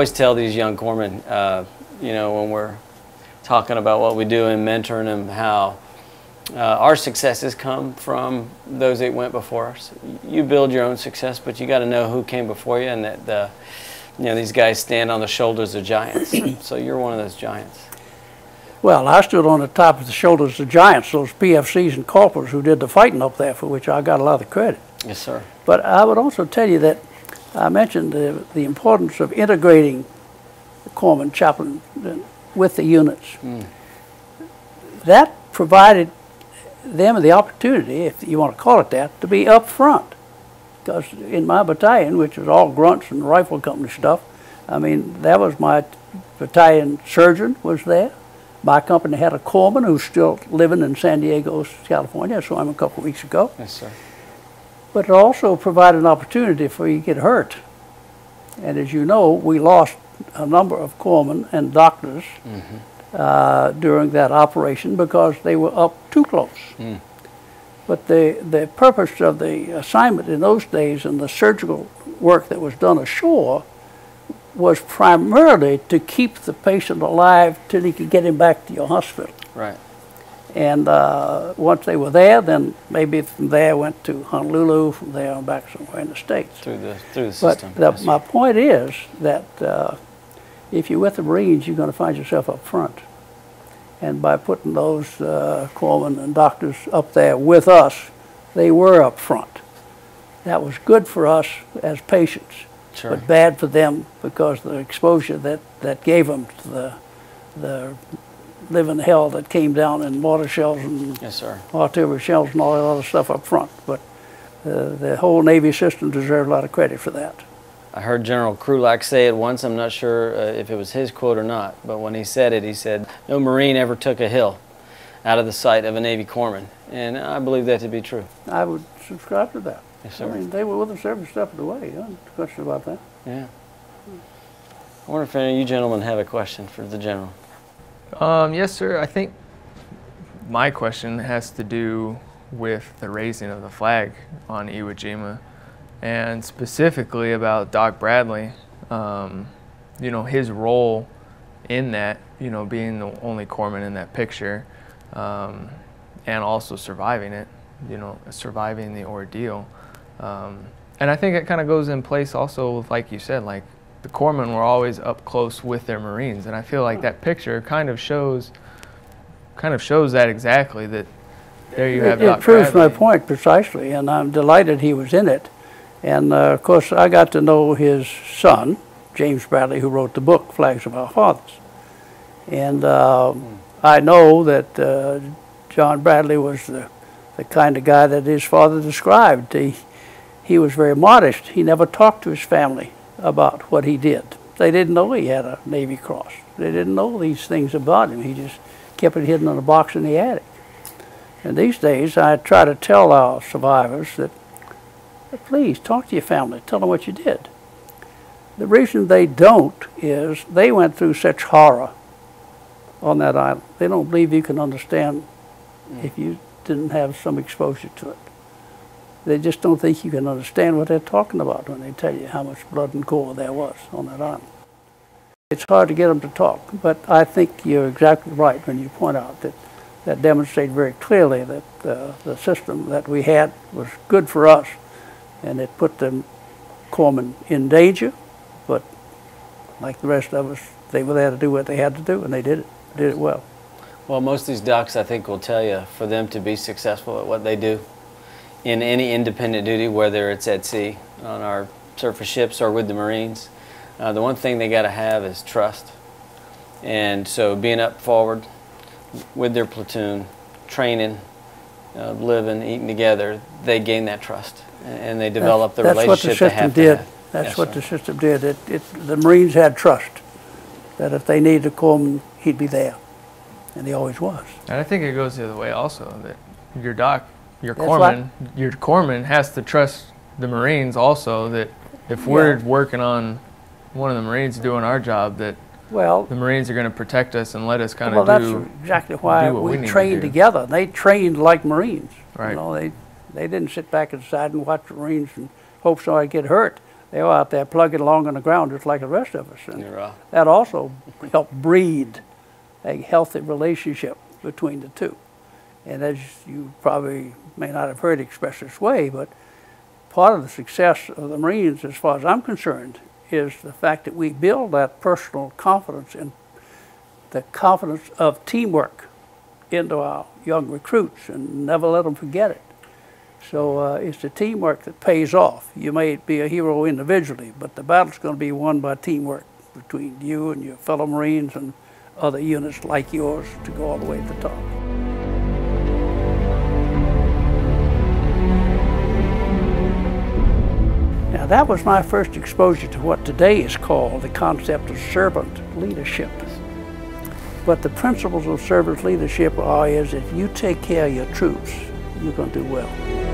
always tell these young corpsmen, uh, you know, when we're talking about what we do and mentoring them, how uh, our successes come from those that went before us. You build your own success, but you got to know who came before you, and that the, you know, these guys stand on the shoulders of giants. so you're one of those giants. Well, I stood on the top of the shoulders of giants, those PFCs and corporals who did the fighting up there, for which I got a lot of credit. Yes, sir. But I would also tell you that I mentioned the, the importance of integrating the corpsman chaplain with the units. Mm. That provided them the opportunity, if you want to call it that, to be up front. Because in my battalion, which was all grunts and rifle company stuff, I mean, that was my battalion surgeon was there. My company had a corpsman who's still living in San Diego, California. I saw him a couple of weeks ago. Yes, sir. But it also provided an opportunity for you to get hurt. And as you know, we lost a number of corpsmen and doctors Mm-hmm. uh, during that operation because they were up too close. Mm. But the, the purpose of the assignment in those days and the surgical work that was done ashore was primarily to keep the patient alive till you could get him back to your hospital. Right. And uh, once they were there, then maybe from there went to Honolulu, from there on back somewhere in the States. Through the through the But the, Yes, my point is that uh, if you're with the Marines, you're going to find yourself up front. And by putting those uh, corpsmen and doctors up there with us, they were up front. That was good for us as patients, Sure. but bad for them because the exposure that, that gave them to the, the living hell that came down in mortar shells and yes, sir. artillery shells and all that other stuff up front. But uh, the whole Navy system deserves a lot of credit for that. I heard General Krulak say it once. I'm not sure uh, if it was his quote or not, but when he said it, he said, "No Marine ever took a hill out of the sight of a Navy corpsman," and I believe that to be true. I would subscribe to that. Yes, I mean, they were with us every step of the way. No question about that. Yeah. I wonder if any of you gentlemen have a question for the general. Um, yes, sir. I think my question has to do with the raising of the flag on Iwo Jima, and specifically about Doc Bradley. Um, you know his role in that. You know, being the only corpsman in that picture, um, and also surviving it. You know, surviving the ordeal. Um, and I think it kind of goes in place also with, like you said, like the corpsmen were always up close with their Marines, and I feel like that picture kind of shows, kind of shows that exactly that there you have It, it proves my point precisely, and I'm delighted he was in it. And uh, of course, I got to know his son, James Bradley, who wrote the book Flags of Our Fathers. And uh, I know that uh, John Bradley was the, the kind of guy that his father described. He, he was very modest. He never talked to his family about what he did. They didn't know he had a Navy Cross. They didn't know these things about him. He just kept it hidden in a box in the attic. And these days, I try to tell our survivors that, please talk to your family, tell them what you did. The reason they don't is they went through such horror on that island. They don't believe you can understand if you didn't have some exposure to it. They just don't think you can understand what they're talking about when they tell you how much blood and gore there was on that island. It's hard to get them to talk, but I think you're exactly right when you point out that that demonstrated very clearly that uh, the system that we had was good for us, and it put the corpsmen in danger, but like the rest of us, they were there to do what they had to do, and they did it, did it well. Well, most of these docs, I think, will tell you for them to be successful at what they do in any independent duty, whether it's at sea, on our surface ships, or with the Marines, uh, the one thing they got to have is trust. And so being up forward with their platoon, training, uh, living, eating together, they gain that trust and, and they develop the That's what relationship the they system have to did. have. That's Yes, what sir. the system did. It, it, the Marines had trust that if they needed a corpsman, he'd be there, and he always was. And I think it goes the other way also that your doc, your That's corpsman, your corpsman has to trust the Marines also that if we're Yeah. working on one of the Marines doing our job that Well, the Marines are going to protect us and let us kind well, of that's do exactly why do what we we need to trained together. They trained like Marines. Right. You know, they they didn't sit back inside and watch the Marines and hope somebody get hurt. They were out there plugging along on the ground just like the rest of us. And You're that also helped breed a healthy relationship between the two. And as you probably may not have heard expressed this way, but part of the success of the Marines, as far as I'm concerned, is the fact that we build that personal confidence and the confidence of teamwork into our young recruits and never let them forget it. So uh, it's the teamwork that pays off. You may be a hero individually, but the battle's going to be won by teamwork between you and your fellow Marines and other units like yours to go all the way to the top. That was my first exposure to what today is called the concept of servant leadership. But the principles of servant leadership are is if you take care of your troops, you're going to do well.